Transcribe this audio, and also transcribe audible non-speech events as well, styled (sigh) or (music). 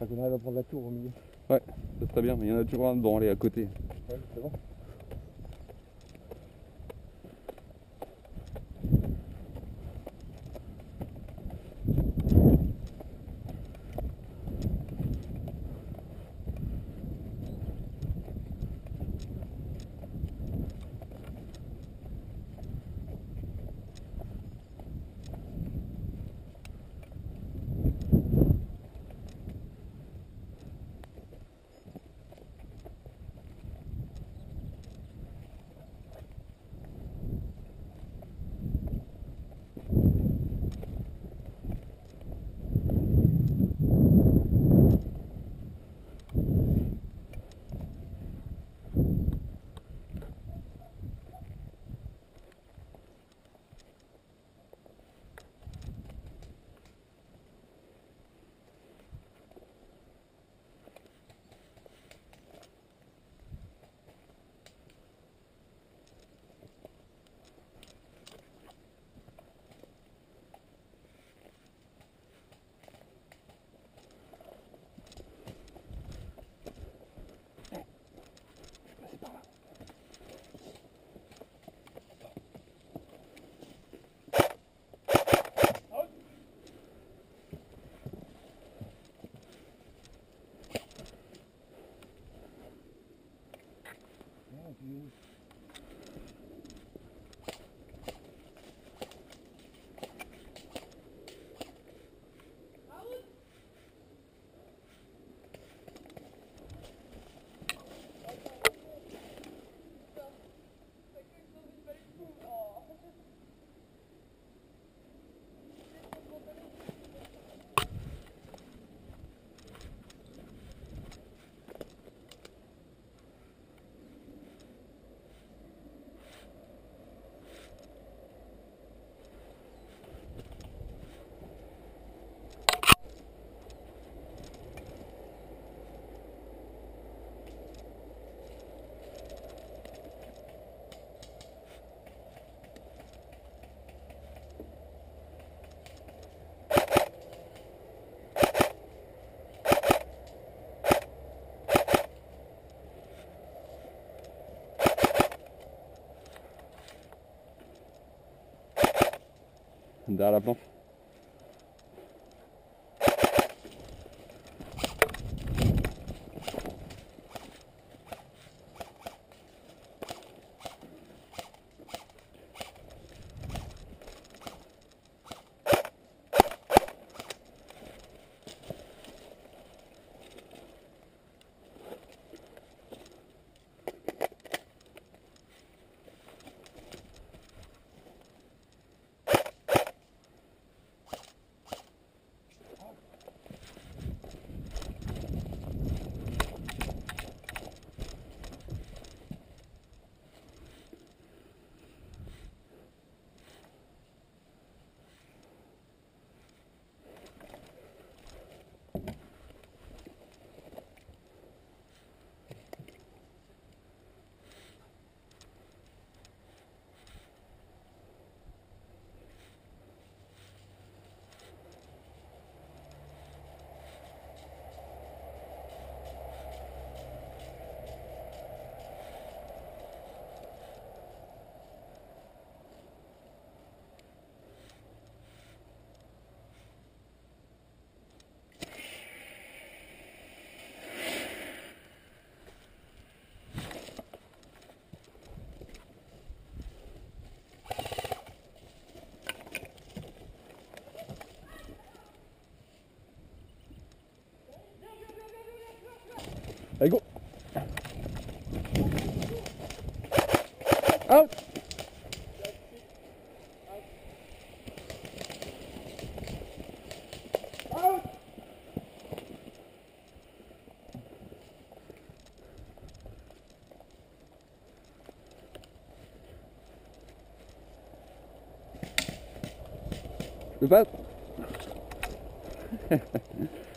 Qu'on arrive à prendre la tour au milieu. Ouais, c'est très bien, mais il y en a toujours un devant, aller à côté. Ouais, c'est bon. Derrière la planche. Out pas (laughs)